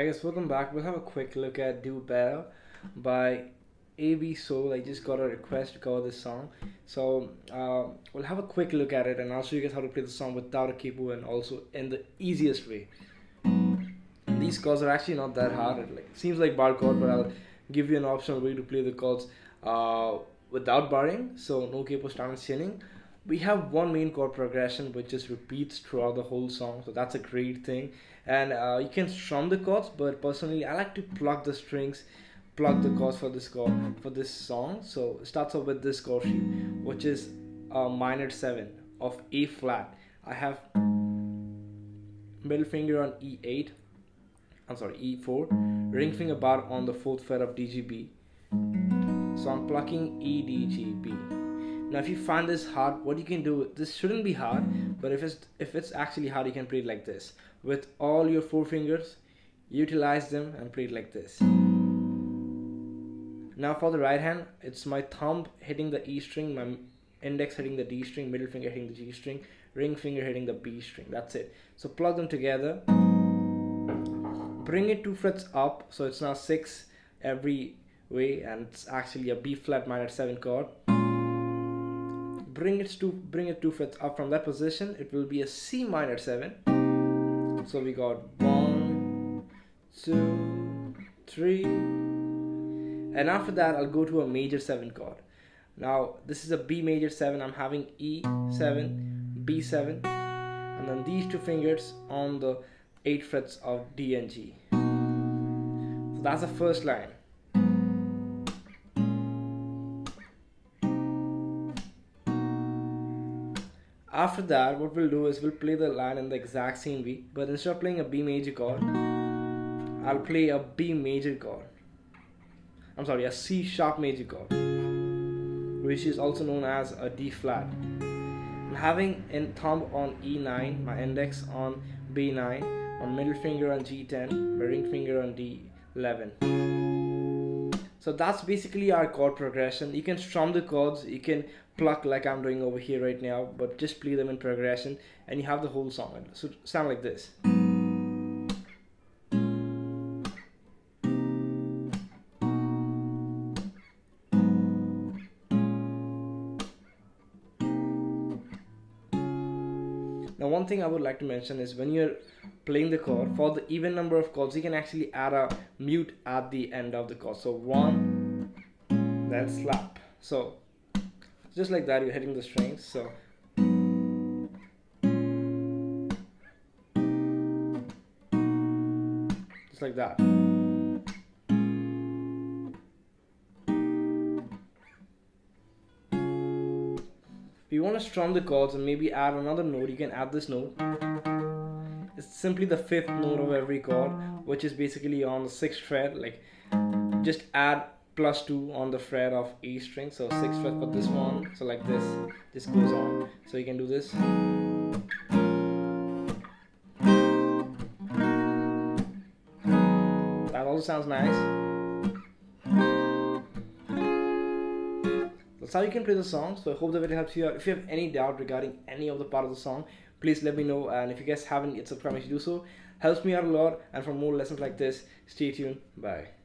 Hi guys, welcome back. We'll have a quick look at Do Better by AB Soul. I just got a request to cover this song. So uh, we'll have a quick look at it and I'll show you guys how to play the song without a keyboard and also in the easiest way. These chords are actually not that hard. It like, seems like bar chord, but I'll give you an optional way to play the chords uh, without barring. So no capo stand tuning we have one main chord progression which just repeats throughout the whole song so that's a great thing. And uh, you can strum the chords but personally I like to pluck the strings pluck the chords for this chord for this song. So it starts off with this chord sheet which is a minor 7 of A flat. I have middle finger on E8 I'm sorry E4 ring finger bar on the fourth fret of DGB so I'm plucking E D G B now if you find this hard what you can do this shouldn't be hard but if it's if it's actually hard you can play it like this. With all your four fingers utilize them and play it like this. Now for the right hand it's my thumb hitting the E string my index hitting the D string middle finger hitting the G string ring finger hitting the B string. That's it. So plug them together. Bring it two frets up so it's now six every way and it's actually a B flat minor 7 chord bring it to bring it two frets up uh, from that position it will be a C minor 7 so we got one two three. And after that I'll go to a major 7 chord. Now this is a B major 7 I'm having E7 B7 and then these two fingers on the 8 frets of D and G. So that's the first line after that what we'll do is we'll play the line in the exact same way but instead of playing a B major chord I'll play a B major chord. I'm sorry a C sharp major chord which is also known as a D flat. I'm having in thumb on E9 my index on B9 my middle finger on G10 my ring finger on D11 so that's basically our chord progression. You can strum the chords. You can pluck like I'm doing over here right now but just play them in progression and you have the whole song. So sound like this Now one thing I would like to mention is when you're playing the chord for the even number of chords you can actually add a mute at the end of the chord. So one then slap. So just like that you're hitting the strings. So just like that. You want to strum the chords and maybe add another note, you can add this note. It's simply the fifth note of every chord, which is basically on the sixth fret. Like, just add plus two on the fret of A string. So sixth fret for this one. So like this, this goes on. So you can do this. That also sounds nice. That's how you can play the song so i hope the video helps you out. If you have any doubt regarding any of the part of the song please let me know and if you guys haven't yet subscribed to do so. Helps me out a lot and for more lessons like this stay tuned. Bye